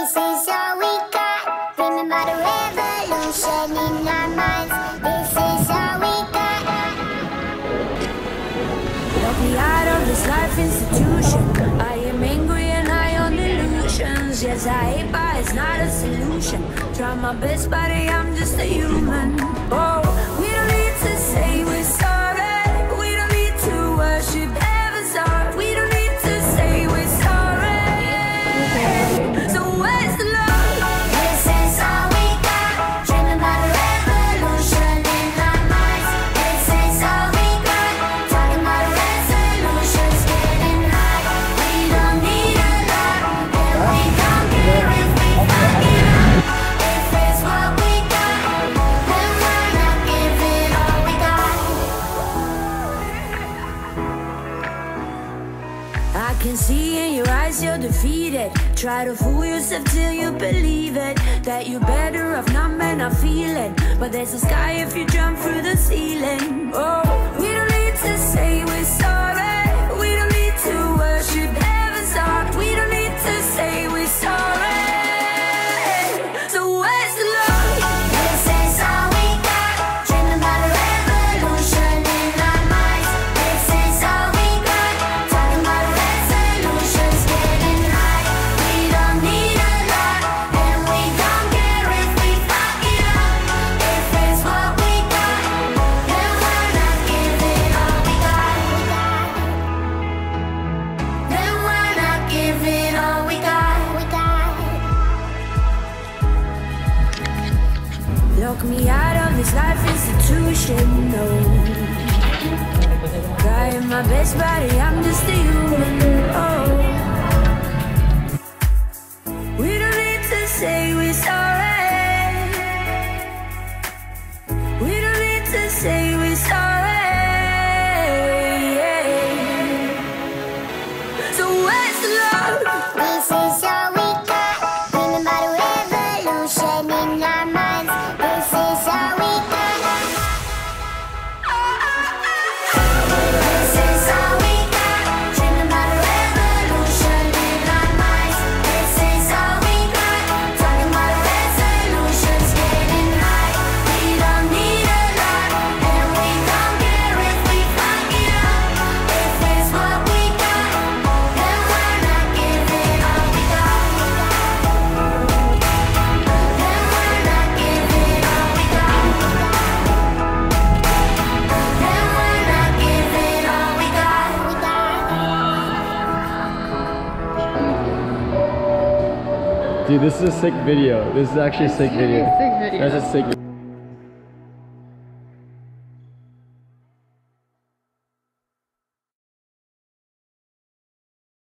This is all we got. About a revolution in our minds. This is all we got. Let me out of this life institution. I am angry and high on illusions. Yes, I hate, but it's not a solution. Try my best, buddy, I'm just a human. Oh, we don't need to say I can see in your eyes you're defeated. Try to fool yourself till you believe it. That you're better off not man, not feeling. But there's a sky if you jump through the ceiling. Lock me out of this life institution, no. Trying my best, buddy, I'm just a human, oh. We don't need to say we're sorry. We don't need to say we're sorry. So where's the love? Dude, this is a sick video. This is actually a sick video. sick video. That's a sick